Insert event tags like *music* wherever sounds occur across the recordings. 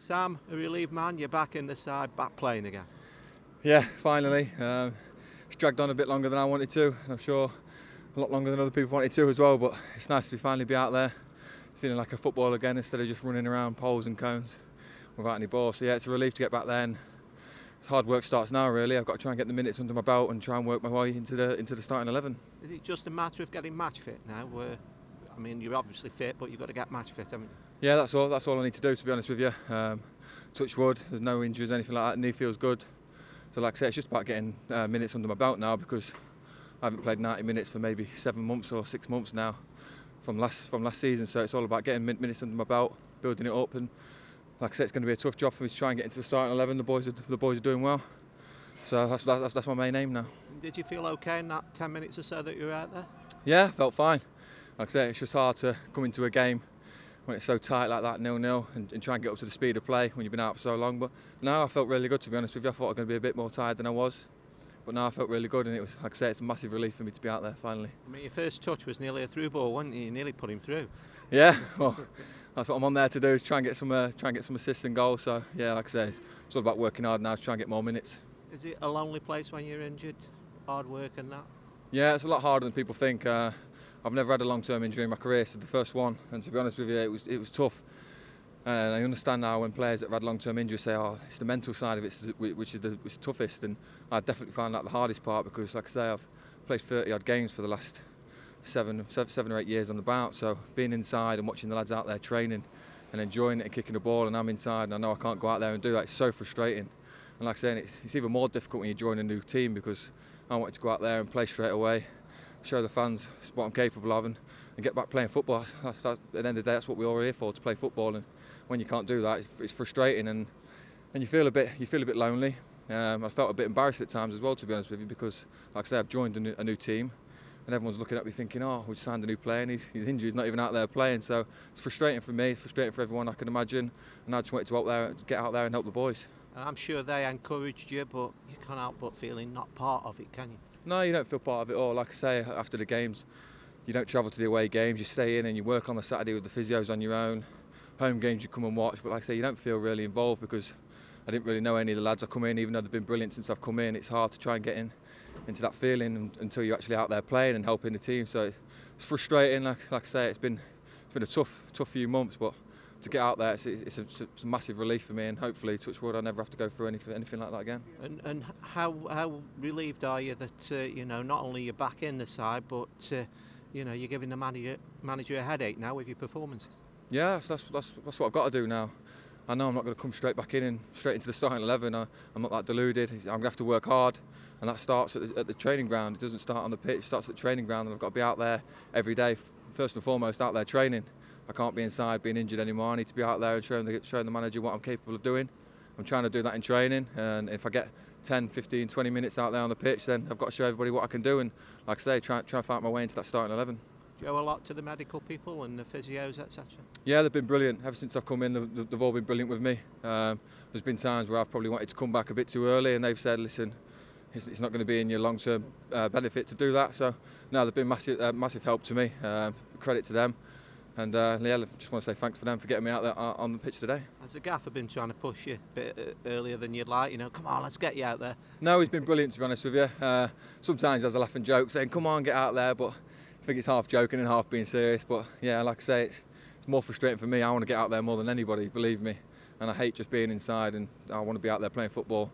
Sam, a relieved man, you're back in the side, back playing again. Yeah, finally. Um, it's dragged on a bit longer than I wanted to. I'm sure a lot longer than other people wanted to as well. But it's nice to finally be out there, feeling like a footballer again instead of just running around poles and cones without any ball. So yeah, it's a relief to get back there. And it's hard work starts now. Really, I've got to try and get the minutes under my belt and try and work my way into the into the starting eleven. Is it just a matter of getting match fit now? Where, I mean, you're obviously fit, but you've got to get match fit, haven't you? Yeah, that's all. That's all I need to do, to be honest with you. Um, touch wood. There's no injuries, anything like that. Knee feels good. So, like I said, it's just about getting uh, minutes under my belt now because I haven't played 90 minutes for maybe seven months or six months now from last from last season. So it's all about getting minutes under my belt, building it up, and like I said, it's going to be a tough job for me to try and get into the starting 11. The boys are the boys are doing well. So that's that's, that's my main aim now. Did you feel okay in that 10 minutes or so that you were out there? Yeah, felt fine. Like I said, it's just hard to come into a game when it's so tight like that, nil-nil, and, and, try and get up to the speed of play when you've been out for so long. But now I felt really good, to be honest with you. I thought I was going to be a bit more tired than I was. But now I felt really good, and it was, like I say, it's a massive relief for me to be out there finally. I mean, your first touch was nearly a through ball, wasn't you? You nearly put him through. Yeah, *laughs* well, that's what I'm on there to do, try and get some, uh, try and get some assists and goals. So yeah, like I say, it's, it's all about working hard now to try and get more minutes. Is it a lonely place when you're injured? Hard work and that? Yeah, it's a lot harder than people think. Uh, I've never had a long-term injury in my career, so the first one, and to be honest with you, it was it was tough. And I understand now when players that have had long-term injuries say, "Oh, it's the mental side of it which is the which is toughest," and I definitely find that the hardest part because, like I say, I've played 30 odd games for the last seven, seven or eight years on the bout. So being inside and watching the lads out there training and enjoying it and kicking the ball, and I'm inside and I know I can't go out there and do that. It's so frustrating. And like I say, it's, it's even more difficult when you join a new team because I wanted to go out there and play straight away show the fans what I'm capable of and, and get back playing football. That's, that's, at the end of the day, that's what we're all here for, to play football. And when you can't do that, it's, it's frustrating and, and you feel a bit you feel a bit lonely. Um, I felt a bit embarrassed at times as well, to be honest with you, because like I say, I've joined a new, a new team and everyone's looking at me thinking, oh, we signed a new player and he's, he's injured, he's not even out there playing. So it's frustrating for me, it's frustrating for everyone I can imagine. And I just wanted to out there, get out there and help the boys. And I'm sure they encouraged you, but you can't help but feeling not part of it, can you? No, you don't feel part of it all. Like I say, after the games, you don't travel to the away games. You stay in and you work on the Saturday with the physios on your own. Home games you come and watch, but like I say, you don't feel really involved because I didn't really know any of the lads I come in, even though they've been brilliant since I've come in. It's hard to try and get in into that feeling until you're actually out there playing and helping the team. So it's frustrating. Like, like I say, it's been it's been a tough tough few months, but to get out there, it's, it's, a, it's, a, massive relief for me, and hopefully, touch wood, I never have to go through anything, anything like that again. And, and how how relieved are you that uh, you know not only you're back in the side, but uh, you know you're giving the manager manager a headache now with your performances? Yeah, that's, that's, that's, that's what I've got to do now. I know I'm not going to come straight back in and straight into the starting eleven. I, am not that deluded. I'm going to have to work hard, and that starts at the, at the, training ground. It doesn't start on the pitch. It starts at the training ground, and I've got to be out there every day. First and foremost, out there training. I can't be inside being injured anymore. I need to be out there and showing the, showing the manager what I'm capable of doing. I'm trying to do that in training, and if I get 10, 15, 20 minutes out there on the pitch, then I've got to show everybody what I can do. And like I say, try, try and find my way into that starting 11. Do you owe a lot to the medical people and the physios, etc.? Yeah, they've been brilliant. Ever since I've come in, they've, they've all been brilliant with me. Um, there's been times where I've probably wanted to come back a bit too early, and they've said, listen, it's, it's not going to be in your long-term uh, benefit to do that. So, no, they've been massive, uh, massive help to me. Um, credit to them. And uh, yeah, just want to say thanks for them for getting me out there uh, on the pitch today. Has the gaffer been trying to push you a bit uh, earlier than you'd like? You know, come on, let's get you out there. No, he's been brilliant to be honest with you. Uh, sometimes there's a laughing joke saying, "Come on, get out there," but I think it's half joking and half being serious. But yeah, like I say, it's, it's more frustrating for me. I want to get out there more than anybody, believe me. And I hate just being inside, and I want to be out there playing football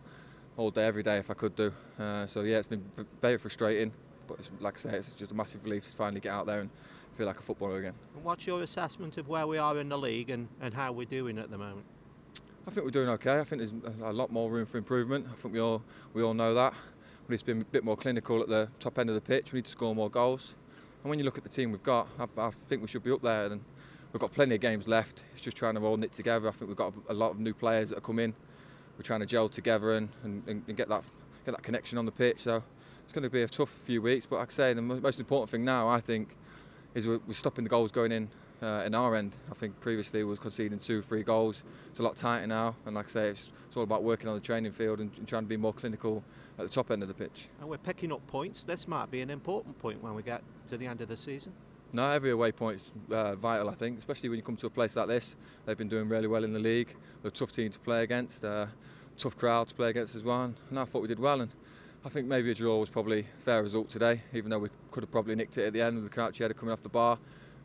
all day, every day if I could do. Uh, so yeah, it's been very frustrating. But like I say, it's just a massive relief to finally get out there and feel like a footballer again. And what's your assessment of where we are in the league and, and how we're doing at the moment? I think we're doing okay. I think there's a lot more room for improvement. I think we all we all know that. We need to be a bit more clinical at the top end of the pitch. We need to score more goals. And when you look at the team we've got, I, I think we should be up there. And we've got plenty of games left. It's just trying to all knit together. I think we've got a lot of new players that are come in. We're trying to gel together and, and, and get that get that connection on the pitch. So it's going to be a tough few weeks. But like I say, the most important thing now, I think, is we're, stopping the goals going in uh, in our end. I think previously we was conceding two, three goals. It's a lot tighter now, and like I say, it's, it's all about working on the training field and, and, trying to be more clinical at the top end of the pitch. And we're picking up points. This might be an important point when we get to the end of the season. No, every away point is uh, vital, I think, especially when you come to a place like this. They've been doing really well in the league. They're a tough team to play against, uh, tough crowd to play against as well. And I thought we did well. And I think maybe a draw was probably a fair result today, even though we could have probably nicked it at the end with the Crouchy header coming off the bar.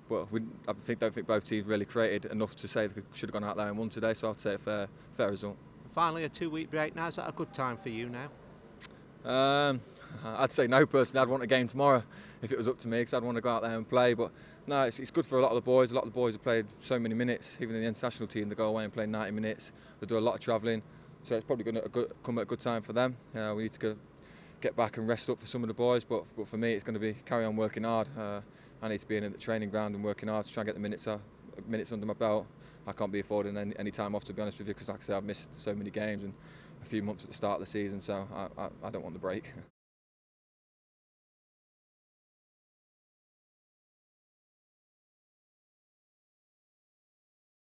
But we, I think, don't think both teams really created enough to say they should have gone out there and won today. So I'd say a fair, fair result. Finally, a two-week break now. Is that a good time for you now? Um, I'd say no personally. I'd want a game tomorrow if it was up to me because I'd want to go out there and play. But no, it's, it's, good for a lot of the boys. A lot of the boys have played so many minutes. Even in the international team, they go away and play 90 minutes. They do a lot of travelling, so it's probably going to come at a good time for them. Uh, we need to go, get back and rest up for some of the boys. But, but for me, it's going to be carry on working hard. Uh, I need to be in at the training ground and working hard to try and get the minutes, uh, minutes under my belt. I can't be affording any, any time off, to be honest with you, because like I said, I've missed so many games and a few months at the start of the season, so I, I, I don't want the break. *laughs*